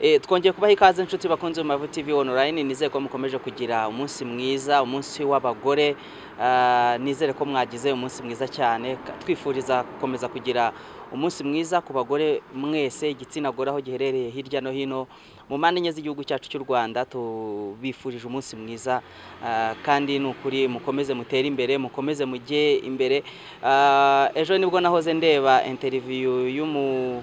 Eh, twongeye kubaha ikaze inshuti bakunze mu Mavu TV online. Nizere ko mukomeje kugira umunsi mwiza umunsi w'abagore. Ah, nizere ko mwagize umunsi mwiza cyane. Twifuriza gukomeza kugira umunsi mwiza ku bagore mwese igitsina gore aho giherereye hirya no hino mu mpande enye z'igihugu cyacu cy'u Rwanda. Tubifurije umunsi mwiza. Ah, kandi ni ukuri mukomeze mutere imbere mukomeze mujye imbere. Ah, ejo ni bwo nahoze ndeba interview y'umu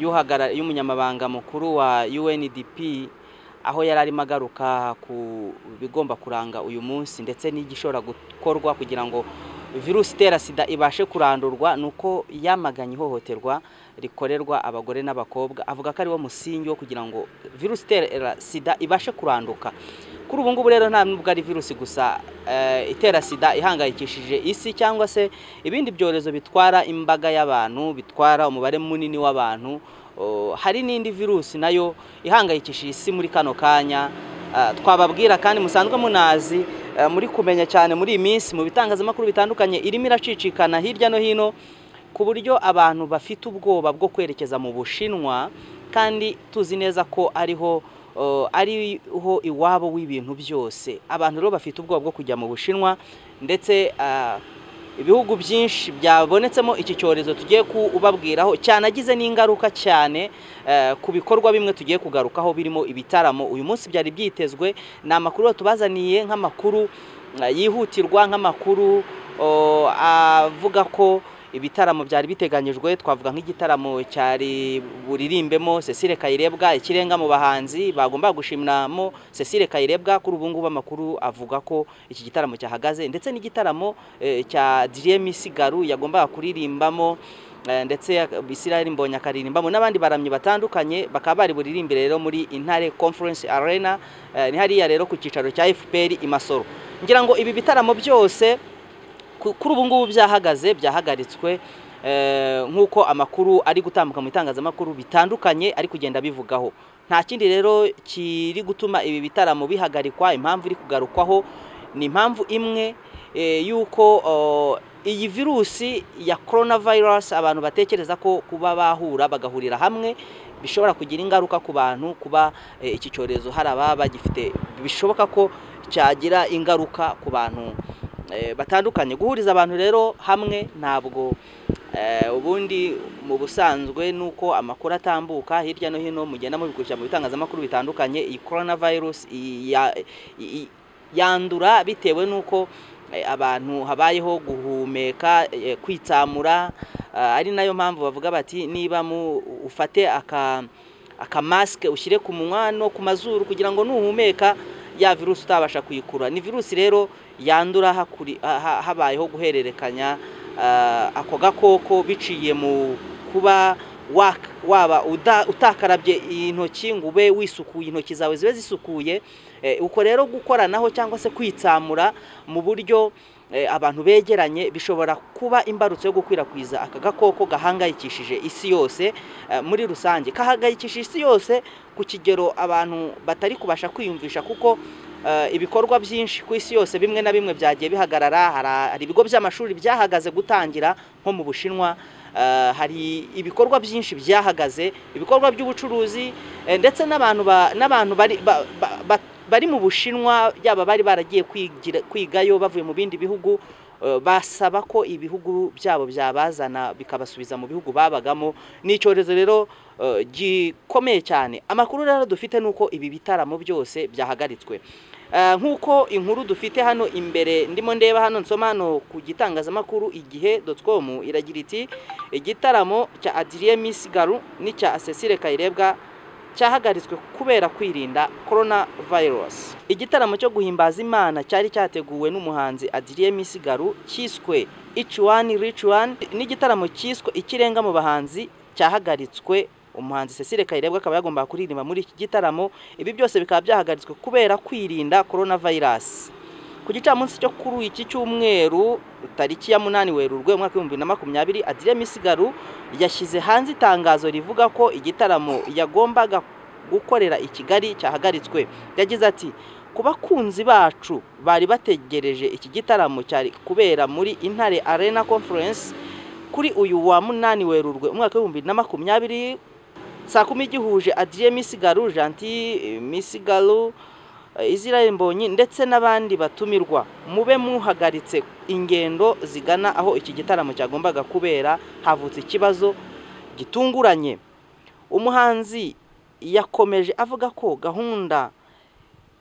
y'umunyamabanga mukuru wa UNDP aho yari arimo agaruka ku bigomba kuranga uyu munsi ndetse n'igishobora gukorwa kugira ngo virusi itera sida ibashe kurandurwa ni uko yamaganye ihohoterwa rikorerwa abagore n'abakobwa. Avuga ko ari wo musingi wo kugira ngo virusi itera sida ibashe kuranduka. Kuri ubu ngubu rero nta nubwo ari virusi gusa eh, itera sida ihangayikishije isi cyangwa se ibindi byorezo bitwara imbaga y'abantu bitwara umubare munini w'abantu hari n'indi virusi na yo ihangayikishije isi muri kano kanya. Ah, twababwira kandi musanzwe munazi eh, muri kumenya cyane muri iyi minsi mu bitangazamakuru bitandukanye irimo iracicikana hirya no hino ku buryo abantu bafite ubwoba bwo kwerekeza mu bushinwa kandi tuzi neza ko ariho ariho iwabo w'ibintu byose. Abantu rero bafite ubwoba bwo kujya mu bushinwa ndetse ah, ibihugu byinshi byabonetsemo iki cyorezo tugiye kubabwiraho cyanagize n'ingaruka cyane eh, ku bikorwa bimwe tugiye kugarukaho birimo ibitaramo. Uyu munsi byari byitezwe ni amakuru tubazaniye nk'amakuru eh, yihutirwa nk'amakuru oh, avuga ko ibitaramo byari biteganyijwe twavuga nk'igitaramo cyari buririmbemo Cecile Kayirebwa ikirenga mu bahanzi bagomba gushimiramo Cecile Kayirebwa. Kuri ubu ngubu amakuru avuga ko iki gitaramo cyahagaze ndetse n'igitaramo eh, cya Adrien Misigaru yagombaga kuririmbamo eh, ndetse Israel Mbonyi akaririmbamo n'abandi baramyi batandukanye bakaba bari buririmbire rero muri Intare Conference Arena eh, ni hariya rero ku cyicaro cya FPR i Masoro. Ngira ngo ibi bitaramo byose kuri ubu ngubu byahagaze byahagaritswe eh, nk'uko amakuru ari gutambuka mu itangazamakuru bitandukanye ari kugenda bivugaho nta kindi rero kiri gutuma ibi bitaramo bihagarikwa impamvu iri kugarukwaho ni impamvu imwe eh, y'uko oh, iyi virusi ya coronavirus abantu batekereza ko kuba bahura bagahurira hamwe bishobora kugira ingaruka ku bantu kuba eh, iki cyorezo hari ababa bagifite. Bishoboka ko cyagira ingaruka ku bantu. Batandukanye. Guhuriza abantu rero hamwe ntabwo eh, ubundi mu busanzwe nuko amakuru atambuka hirya no hino mugenda mubikurikira mu bitangazamakuru bitandukanye iyi coronavirus i- ya- i- i- yandura bitewe nuko eh, abantu habayeho guhumeka eh, kwitsamura ari na yo mpamvu bavuga bati niba mu ufate aka akamasike ushyire ku munwa no ku mazuru kugira ngo nuhumeka ya virusi utabasha kuyikurura ni virusi rero yandura habayeho guhererekanya ah, ako gakoko biciye mu kuba waba utakarabye intoki ngo ube wisukuye intoki zawe zibe zisukuye Eh, uko rero gukoranaho cyangwa se kwitsamura mu buryo eh, abantu begeranye bishobora kuba imbarutso yo gukwirakwiza aka gakoko gahangayikishije isi yose eh, muri rusange. Kahangayikishije isi yose ku kigero abantu batari kubasha kwiyumvisha kuko eh, ibikorwa byinshi ku isi yose bimwe na bimwe byagiye bihagarara. Hari- ibigo by'amashuri byahagaze gutangira nko mu bushinwa. Eh, hari ibikorwa byinshi byahagaze. Ibikorwa by'ubucuruzi eh, ndetse n'abantu ba- n'abantu bari ba- ba- ba- bari mu bushinwa yaba bari baragiye kwigayo bavuye mu bindi bihugu eh, basaba ko ibihugu byabo byabazana bikabasubiza mu bihugu babagamo. Ni icyorezo rero eh, gikomeye cyane. Amakuru rero dufite ni uko ibi bitaramo byose byahagaritswe. Eh, nk'uko inkuru dufite hano imbere ndimo ndeba hano nsoma hano ku gitangazamakuru igihe com iragira iti igitaramo cya Adrien Misigaru n'icya Cecile Kayirebwa cyahagaritswe kubera kwirinda coronavirus. Igitaramo cyo guhimbaza imana cyari cyateguwe n'umuhanzi Adrien Misigaru cyiswe Each One Rich One. N'igitaramo cyiswe ikirenga mu bahanzi cyahagaritswe. Umuhanzi Cecile Kayirebwa akaba yagombaga kuririmba muri iki gitaramo. Ibi byose bikaba byahagaritswe kubera kwirinda coronavirus. Ku gicamunsi cyo kuri iki cyumweru tariki ya munani werurwe umwaka w'ibihumbi bibiri na makumyabiri Adrien Misigaru yashyize hanze itangazo rivuga ko igitaramo yagombaga gukorera i Kigali cyahagaritswe. Yagize ati ku bakunzi bacu bari bategereje iki gitaramo cyari kubera muri Intare Arena Conference kuri uyu wa munani werurwe umwaka w'ibihumbi bibiri na makumyabiri saa kumi gihuje. Adrien Misigaru Gentil Misigaru Israel Mbonyi ndetse n'abandi batumirwa mube muhagaritse ingendo zigana aho iki gitaramo cyagombaga kubera havutse ikibazo gitunguranye. Umuhanzi yakomeje avuga ko gahunda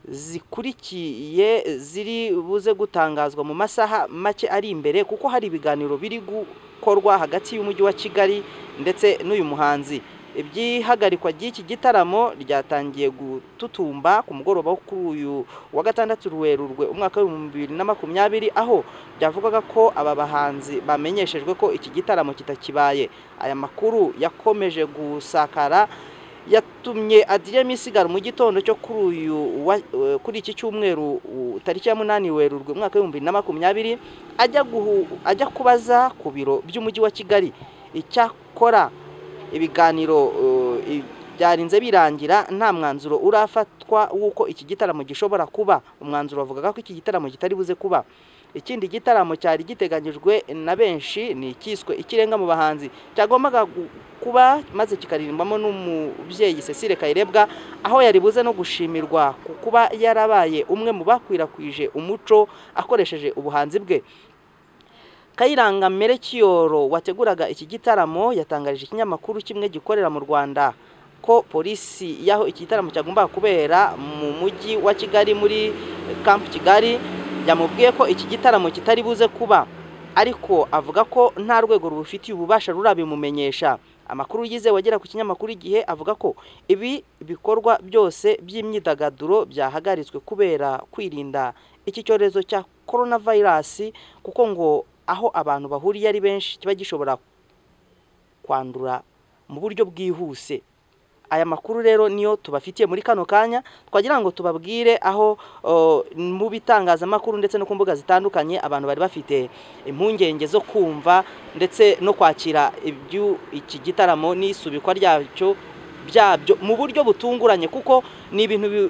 zikurikiye ziri buze gutangazwa mu masaha make ari imbere kuko hari ibiganiro biri gukorwa hagati y'umujyi wa Kigali ndetse n'uyu muhanzi. Ibyihagarikwa ry'iki gitaramo ryatangiye gututumba ku mugoroba wo kuri uyu wa gatandatu Werurwe umwaka w'ibihumbi bibiri na makumyabiri aho byavugaga ko aba bahanzi bamenyeshejwe ko iki gitaramo kitakibaye. Aya makuru yakomeje gusakara yatumye Adrien Misigaro mu gitondo cyo kuri uyu kuri iki cyumweru tariki ya munani Werurwe umwaka w'ibihumbi bibiri na makumyabiri ajya kubaza ku biro by'umujyi wa Kigali. Icyakora ibiganiro byarinze birangira nta mwanzuro urafatwa w'uko iki gitaramo gishobora kuba. Umwanzuro wavugaga ko iki gitaramo kitari buze kuba. Ikindi gitaramo cyari giteganyijwe na benshi ni ikiswe ikirenga mu bahanzi. Cyagombaga kuba maze kikaririmbamo n'umubyeyi Cecile Kayirebwa aho yari buze no gushimirwa ku kuba yarabaye umwe mu bakwirakwije umuco akoresheje ubuhanzi bwe. Kayiranga Merekiyoro wateguraga iki gitaramo yatangarije ikinyamakuru kimwe gikorera mu Rwanda ko polisi y'aho iki gitaramo cyagombaga kubera mu mujyi wa Kigali muri Camp Kigali yamubwiye ko iki gitaramo kitari buze kuba. Ariko avuga ko nta rwego rubifitiye ububasha rurabimumenyesha. Amakuru yizewe agera ku kinyamakuru igihe avuga ko ibi bikorwa byose by'imyidagaduro byahagaritswe kubera kwirinda iki cyorezo cya coronavirus kuko ngo aho abantu bahuriye ari benshi kiba gishobora kwandura mu buryo bwihuse. Aya makuru rero niyo tubafitiye muri kano kanya twagira ngo tubabwire aho mu bitangazamakuru ndetse no ku mbuga zitandukanye abantu bari bafite impungenge zo kumva ndetse no kwakira iki gitaramo n'isubikwa ryacyo byabyo mu buryo butunguranye. Kuko ni ibintu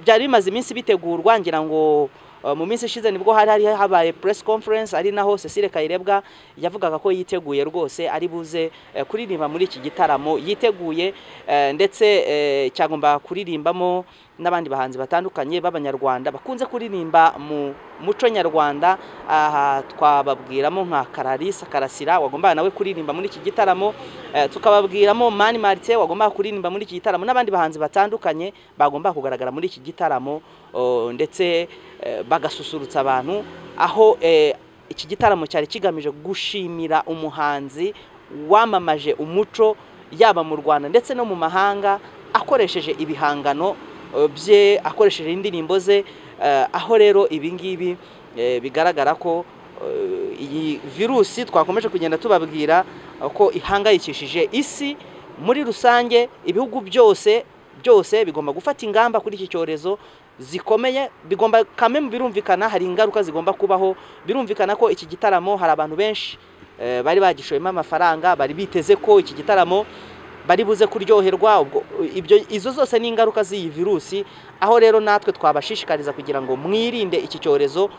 byari bimaze iminsi bitegurwa ngira ngo mu minsi ishize ni bwo hari hari habaye press conference ari naho Cecile Kayirebwa yavugaga ko yiteguye rwose ari buze kuririmba muri iki gitaramo. Yiteguye ndetse cyagomba kuririmbamo n'abandi bahanzi batandukanye b'abanyarwanda bakunze kuririmba mu muco nyarwanda aha twababwiramo nka Kararisa Karasira wagombaga nawe kuririmba muri iki gitaramo tukababwiramo Mani Martin wagombaga kuririmba muri iki gitaramo n'abandi bahanzi batandukanye bagomba kugaragara muri iki gitaramo ndetse bagasusurutsa abantu aho iki gitaramo cyari kigamije gushimira umuhanzi wamamaje umuco yaba mu Rwanda ndetse no mu mahanga akoresheje ibihangano bye akoresheje indirimbo ze aho rero ibi ngibi bigaragara ko iyi virusi twakomeje kugenda tubabwira ko ihangayikishije isi muri rusange ibihugu byose byose bigomba gufata ingamba kuri iki cyorezo zikomeye bigomba kamwe birumvikana hari ingaruka zigomba kubaho birumvikana ko iki gitaramo hari abantu benshi bari bagishoyemo amafaranga bari biteze ko iki gitaramo bari buze kuryoherwa ibyo izo zose ni ingaruka z'iyi virusi aho rero natwe twabashishikariza kugira ngo mwirinde iki cyorezo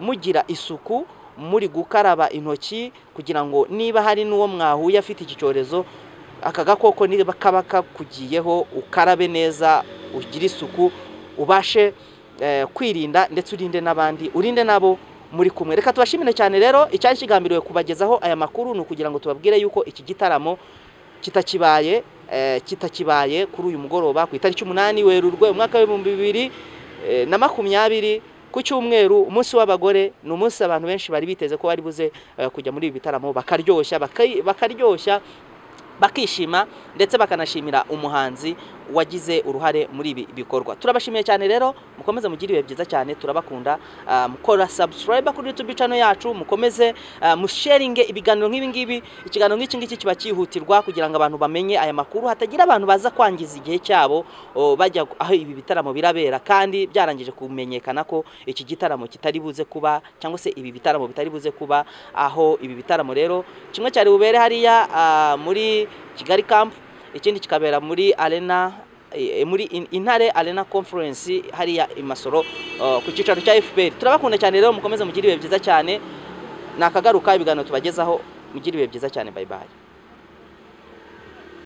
mugira isuku muri gukaraba intoki kugira ngo niba hari n'uwo mwahuye afite iki cyorezo aka gakoko niba kaba kakugiyeho ukarabe neza ugire isuku ubashe kwirinda ndetse urinde n'abandi urinde nabo muri kumwe. Reka tubashimire cyane rero icyari kigambiriwe kubagezaho aya makuru ni ukugira ngo tubabwire yuko iki gitaramo kitakibaye kitakibaye kuri uyu mugoroba ku itariki umunani werurwe umwaka w'ibihumbi bibiri na makumyabiri ku cyumweru umunsi w'abagore ni umunsi abantu benshi bari biteze ko bari buze kujya muri ibi bitaramo bakaryoshya bakaryoshya bakishima ndetse bakanashimira umuhanzi wagize uruhare muri ibi bikorwa. Turabashimiye cyane rero mukomeze mugire ibihe byiza cyane turabakunda. Mukora subscribe kuri YouTube channel yacu mukomeze musharinge ibiganiro nk'ibi ngibi. Ikiganiro nk'iki ngiki kiba cyihutirwa kugira ngo abantu bamenye aya makuru hatagira abantu baza kwangiza igihe cyabo bajya aho ibi bitaramo birabera. Kandi byarangije kumenyekana ko iki gitaramo kitari buze kuba cyangwa se ibi bitaramo bitari buze kuba aho ibi bitaramo rero kimwe cyari bubere hariya muri Kigali Camp. Ikindi kikabera muri arena muri intare arena conference hariya i Masoro ku cyicaro cya FPR turabakunda cyane rero mukomeze mugire ibihe byiza cyane. Nakagaruka ibiganiro tubagezaho mugire ibihe byiza cyane. Bye bye.